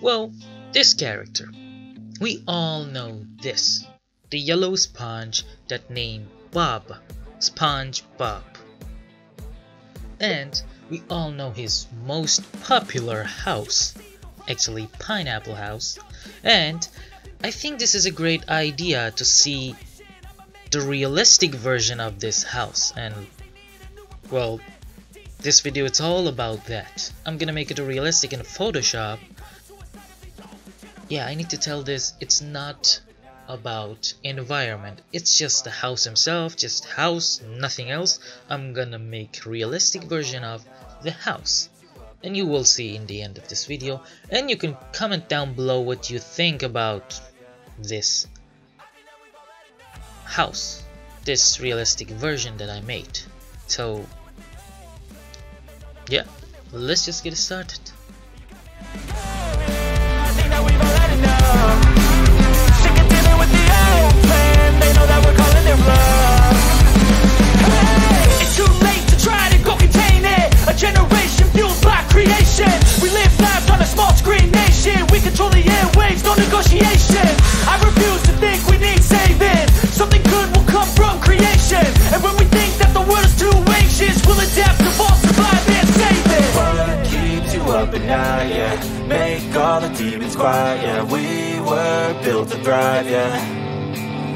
Well, this character. We all know this. The yellow sponge that named Bob. Sponge Bob. And we all know his most popular house. Actually, Pineapple House. And I think this is a great idea to see the realistic version of this house and well this video it's all about that I'm gonna make it a realistic in Photoshop yeah I need to tell this. It's not about environment. It's just the house himself just house nothing else. I'm gonna make realistic version of the house. And you will see in the end of this video. And you can comment down below what you think about this house. This realistic version that I made. So yeah let's just get started Make the try to go contain their a generation fueled by creation. We live life on a small screen this shit we control the air waves no negotiation. I refuse to think we need save this something good will come from creation. And when we think that the world is too wretched we'll adapt to boss to save this Keep you up and now yeah? Make all the demons quiet, yeah. We were built to thrive, yeah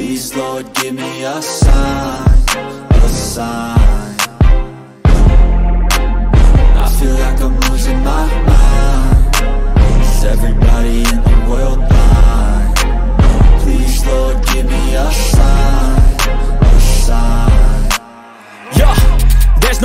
Please, Lord, give me a sign A sign